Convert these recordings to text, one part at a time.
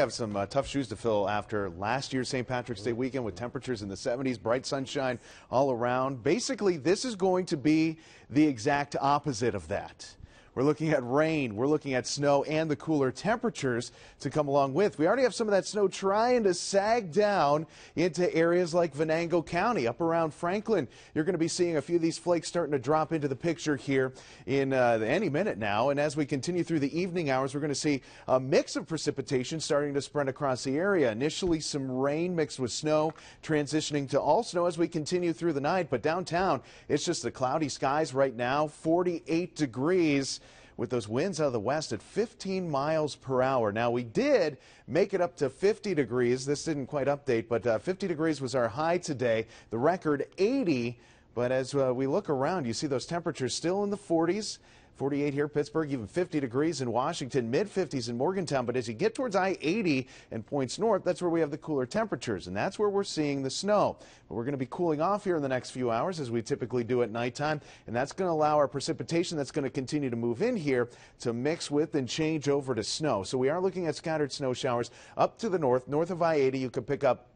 have some uh, tough shoes to fill after last year's St. Patrick's Day weekend with temperatures in the 70s, bright sunshine all around. Basically, this is going to be the exact opposite of that. We're looking at rain, we're looking at snow, and the cooler temperatures to come along with. We already have some of that snow trying to sag down into areas like Venango County, up around Franklin. You're going to be seeing a few of these flakes starting to drop into the picture here in uh, any minute now. And as we continue through the evening hours, we're going to see a mix of precipitation starting to spread across the area. Initially, some rain mixed with snow, transitioning to all snow as we continue through the night. But downtown, it's just the cloudy skies right now, 48 degrees with those winds out of the west at 15 miles per hour. Now, we did make it up to 50 degrees. This didn't quite update, but uh, 50 degrees was our high today. The record 80. But as uh, we look around, you see those temperatures still in the 40s. 48 here, Pittsburgh, even 50 degrees in Washington, mid 50s in Morgantown. But as you get towards I 80 and points north, that's where we have the cooler temperatures, and that's where we're seeing the snow. But we're going to be cooling off here in the next few hours, as we typically do at nighttime, and that's going to allow our precipitation that's going to continue to move in here to mix with and change over to snow. So we are looking at scattered snow showers up to the north. North of I 80, you could pick up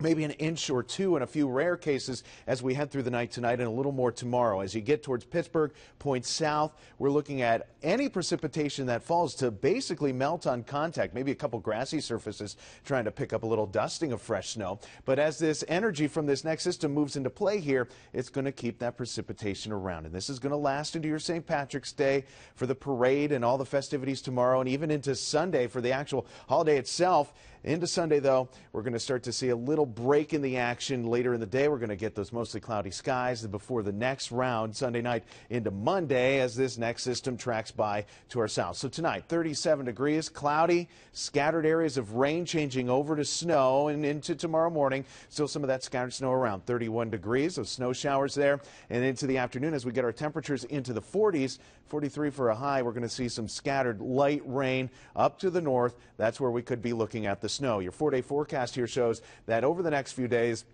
maybe an inch or two in a few rare cases as we head through the night tonight and a little more tomorrow. As you get towards Pittsburgh, points south, we're looking at any precipitation that falls to basically melt on contact, maybe a couple grassy surfaces trying to pick up a little dusting of fresh snow. But as this energy from this next system moves into play here, it's going to keep that precipitation around. And this is going to last into your St. Patrick's Day for the parade and all the festivities tomorrow and even into Sunday for the actual holiday itself. Into Sunday, though, we're going to start to see a little break in the action later in the day. We're going to get those mostly cloudy skies before the next round Sunday night into Monday as this next system tracks by to our south. So tonight, 37 degrees, cloudy, scattered areas of rain changing over to snow and into tomorrow morning. Still some of that scattered snow around 31 degrees, those snow showers there. And into the afternoon as we get our temperatures into the 40s, 43 for a high, we're going to see some scattered light rain up to the north. That's where we could be looking at the snow. Your four day forecast here shows that over the next few days,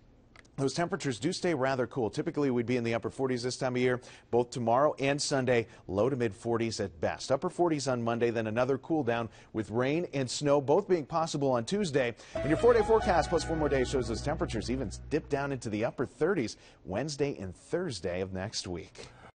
those temperatures do stay rather cool. Typically, we'd be in the upper 40s this time of year, both tomorrow and Sunday, low to mid 40s at best. Upper 40s on Monday, then another cool down with rain and snow both being possible on Tuesday. And your four day forecast plus four more days shows those temperatures even dip down into the upper 30s Wednesday and Thursday of next week.